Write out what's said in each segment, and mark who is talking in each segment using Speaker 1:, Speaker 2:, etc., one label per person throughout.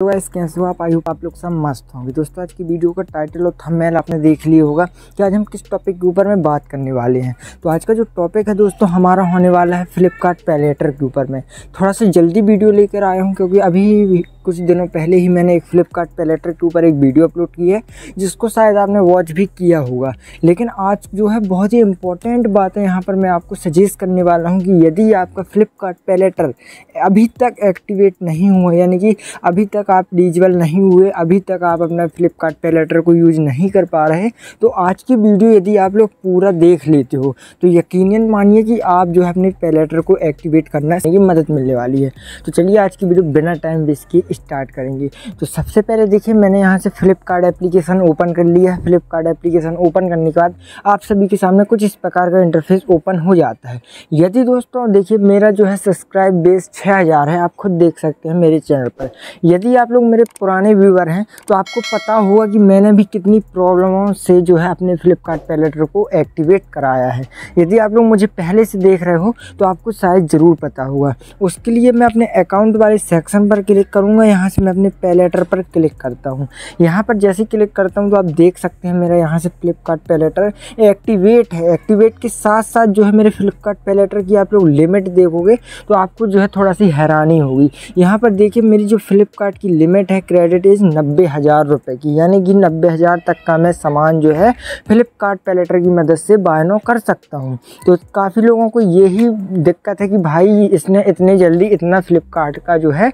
Speaker 1: तो गाइस कैसे हो आप? आई होप आप लोग सब मस्त होंगे। दोस्तों, आज की वीडियो का टाइटल और थंबनेल आपने देख लिया होगा कि आज हम किस टॉपिक के ऊपर में बात करने वाले हैं। तो आज का जो टॉपिक है दोस्तों, हमारा होने वाला है फ्लिपकार्ट पैलेटर के ऊपर में। थोड़ा सा जल्दी वीडियो लेकर आया हूँ, क्योंकि अभी कुछ दिनों पहले ही मैंने एक फ्लिपकार्ट पैलेटर के ऊपर एक वीडियो अपलोड की है, जिसको शायद आपने वॉच भी किया होगा। लेकिन आज जो है बहुत ही इंपॉर्टेंट बात है, यहाँ पर मैं आपको सजेस्ट करने वाला हूँ कि यदि आपका फ्लिपकार्ट पैलेटर अभी तक एक्टिवेट नहीं हुआ, यानी कि अभी तक आप डिजिबल नहीं हुए, अभी तक आप अपना फ्लिपकार्ट पैलेटर को यूज़ नहीं कर पा रहे तो आज की वीडियो यदि आप लोग पूरा देख लेते हो तो यकीनन मानिए कि आप जो है अपने पैलेटर को एक्टिवेट करना मदद मिलने वाली है। तो चलिए आज की वीडियो बिना टाइम वेस्ट किए स्टार्ट करेंगे। तो सबसे पहले देखिए, मैंने यहाँ से फ्लिपकार्ट एप्लीकेशन ओपन कर लिया है। फ्लिपकार्ट एप्लीकेशन ओपन करने के बाद आप सभी के सामने कुछ इस प्रकार का इंटरफेस ओपन हो जाता है। यदि दोस्तों, देखिए, मेरा जो है सब्सक्राइब बेस छः हज़ार है, आप खुद देख सकते हैं मेरे चैनल पर। यदि आप लोग मेरे पुराने व्यूवर हैं तो आपको पता होगा कि मैंने भी कितनी प्रॉब्लमों से जो है अपने फ्लिपकार्ट पैलेटर को एक्टिवेट कराया है। यदि आप लोग मुझे पहले से देख रहे हो तो आपको शायद ज़रूर पता होगा। उसके लिए मैं अपने अकाउंट वाले सेक्शन पर क्लिक करूँगा। यहाँ से मैं अपने पैलेटर पर क्लिक करता हूँ। यहाँ पर जैसे क्लिक करता हूँ तो आप देख सकते हैं मेरा यहाँ से फ्लिपकार्ट पैलेटर एक्टिवेट है। एक्टिवेट के साथ साथ जो है मेरे फ्लिपकार्ट पैलेटर की आप लोग लिमिट देखोगे तो आपको जो है थोड़ा सी हैरानी होगी। यहाँ पर देखिए मेरी जो फ्लिपकार्ट की लिमिट है क्रेडिट इज़ नब्बे हज़ार रुपये की। यानी कि नब्बे हज़ार तक का मैं सामान जो है फ्लिपकार्ट पैलेटर की मदद से बायनो कर सकता हूँ। तो काफ़ी लोगों को यही दिक्कत है कि भाई इसने इतने जल्दी इतना फ्लिपकार्ट का जो है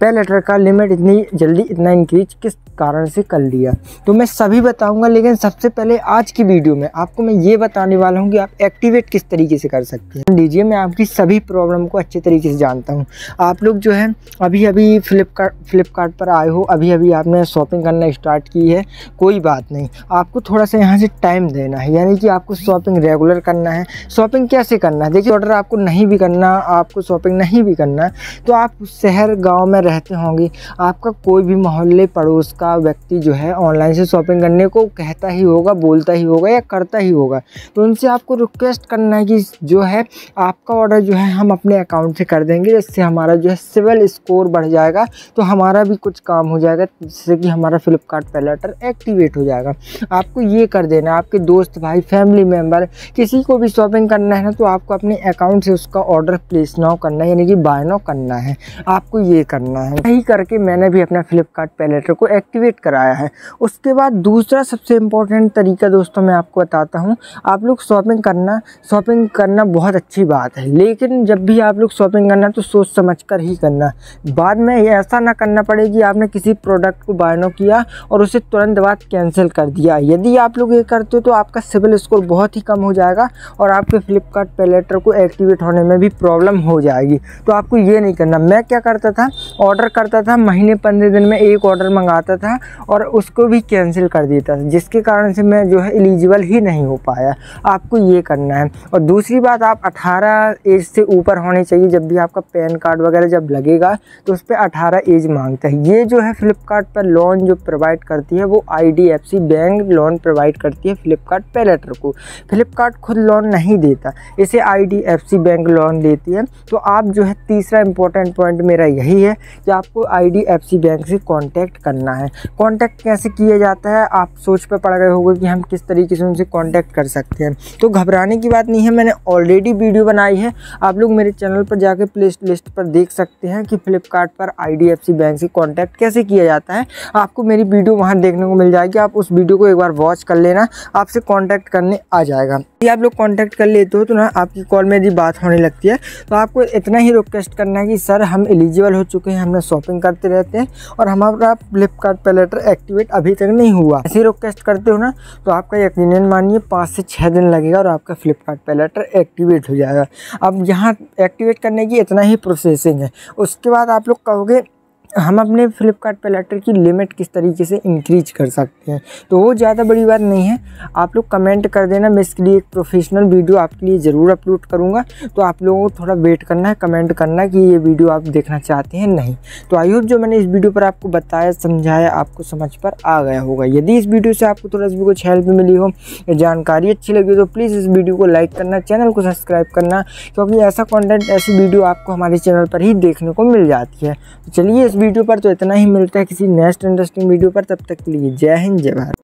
Speaker 1: पैलेटर का लिमिट इतनी जल्दी इतना इंक्रीज किस कारण से कर लिया। तो मैं सभी बताऊँगा, लेकिन सबसे पहले आज की वीडियो में आपको मैं ये बताने वाला हूँ कि आप एक्टिवेट किस तरीके से कर सकते हैं। लीजिए, मैं आपकी सभी प्रॉब्लम को अच्छे तरीके से जानता हूँ। आप लोग जो है अभी अभी फ्लिपकार्ट फ्लिपकार्ट पर आए हो अभी अभी आपने शॉपिंग करना स्टार्ट की है, कोई बात नहीं। आपको थोड़ा सा यहाँ से टाइम देना है, यानी कि आपको शॉपिंग रेगुलर करना है। शॉपिंग कैसे करना है? देखिए ऑर्डर आपको नहीं भी करना, आपको शॉपिंग नहीं भी करना तो आप शहर, गाँव में रहते होंगे, आपका कोई भी मोहल्ले पड़ोस का व्यक्ति जो है ऑनलाइन से शॉपिंग करने को कहता ही होगा, बोलता ही होगा या करता ही होगा। तो उनसे आपको रिक्वेस्ट करना है कि जो है आपका ऑर्डर जो है हम अपने अकाउंट से कर देंगे, जिससे हमारा जो है सिविल स्कोर बढ़ जाएगा तो हमारा भी कुछ काम हो जाएगा, जिससे कि हमारा फ्लिपकार्ट पैलेटर एक्टिवेट हो जाएगा। आपको ये कर देना है, आपके दोस्त, भाई फैमिली मेंबर किसी को भी शॉपिंग करना है ना तो आपको अपने अकाउंट से उसका ऑर्डर प्लेस नाउ करना है, यानी कि बाय नाउ करना है। आपको ये करना है। यही करके मैंने भी अपना फ्लिपकार्ट पैलेटर को एक्टिवेट कराया है। उसके बाद दूसरा सबसे इम्पोर्टेंट तरीका दोस्तों मैं आपको बताता हूँ। आप लोग शॉपिंग करना शॉपिंग करना बहुत अच्छी बात है। लेकिन जब भी आप लोग शॉपिंग करना तो सोच समझ कर ही करना। बाद में ऐसा ना करना पड़े कि आपने किसी प्रोडक्ट को बायनो किया और उसे तुरंत बाद कैंसिल कर दिया। यदि आप लोग ये करते हो तो आपका सिविल स्कोर बहुत ही कम हो जाएगा और आपके फ्लिपकार्ट पैलेटर को एक्टिवेट होने में भी प्रॉब्लम हो जाएगी। तो आपको ये नहीं करना। मैं क्या करता था? ऑर्डर करता था। महीने पंद्रह दिन में एक ऑर्डर मंगाता था। और उसको भी कैंसिल कर दिया था। जिसके कारण से मैं जो है एलिजिबल ही नहीं हो पाया। आपको ये करना है। और दूसरी बात, आप 18 एज से ऊपर होने चाहिए। जब भी आपका पैन कार्ड वगैरह जब लगेगा तो उस पर अठारह एज माँगता है। ये जो है फ्लिपकार्ट पर लोन जो प्रोवाइड करती है, वो आईडीएफसी बैंक लोन प्रोवाइड करती है फ्लिपकार्ट पैलेटर को। फ्लिपकार्ट खुद लोन नहीं देता। इसे आईडीएफसी बैंक लोन देती है। तो आप जो है तीसरा इंपॉर्टेंट पॉइंट मेरा यही है कि आपको आईडीएफसी बैंक से कॉन्टैक्ट करना है। कॉन्टैक्ट कैसे किया जाता है, आप सोच पे पड़ गए होंगे कि हम किस तरीके से उनसे कॉन्टैक्ट कर सकते हैं। तो घबराने की बात नहीं है, मैंने ऑलरेडी वीडियो बनाई है। आप लोग मेरे चैनल पर जाकर प्ले लिस्ट पर देख सकते हैं कि फ्लिपकार्ट पर आईडीएफसी बैंक से कॉन्टैक्ट कैसे किया जाता है। आपको मेरी वीडियो वहाँ देखने को मिल जाएगी, आप उस वीडियो को एक बार वॉच कर लेना, आपसे कॉन्टैक्ट करने आ जाएगा। यदि आप लोग कॉन्टैक्ट कर लेते हो तो ना आपकी कॉल में यदि बात होने लगती है तो आपको इतना ही रिक्वेस्ट करना है कि, सर, हम एलिजिबल हो चुके हैं, हमने शॉपिंग करते रहते हैं और हमारा फ्लिपकार्ट पैलेटर एक्टिवेट अभी तक नहीं हुआ। ऐसे रिक्वेस्ट करते हो ना तो आपका यकीन मानिए, पाँच से छः दिन लगेगा और आपका फ्लिपकार्ट पैलेटर एक्टिवेट हो जाएगा। अब यहाँ एक्टिवेट करने की इतना ही प्रोसेसिंग है। उसके बाद आप लोग कहोगे हम अपने फ्लिपकार्ट पैलेटर की लिमिट किस तरीके से इंक्रीज कर सकते हैं? तो वो ज़्यादा बड़ी बात नहीं है। आप लोग कमेंट कर देना, मैं इसके लिए एक प्रोफेशनल वीडियो आपके लिए ज़रूर अपलोड करूँगा। तो आप लोगों को थोड़ा वेट करना है कमेंट करना कि ये वीडियो आप देखना चाहते हैं नहीं। तो आई होप जो मैंने इस वीडियो पर आपको बताया, समझाया, आपको समझ पर आ गया होगा। यदि इस वीडियो से आपको थोड़ा सा कुछ हेल्प मिली हो, या जानकारी अच्छी लगी हो तो प्लीज़ इस वीडियो को लाइक करना चैनल को सब्सक्राइब करना, क्योंकि ऐसा कॉन्टेंट ऐसी वीडियो आपको हमारे चैनल पर ही देखने को मिल जाती है। तो चलिए इस वीडियो पर तो इतना ही मिलता है किसी नेक्स्ट इंटरेस्टिंग वीडियो पर, तब तक के लिए जय हिंद, जय भारत।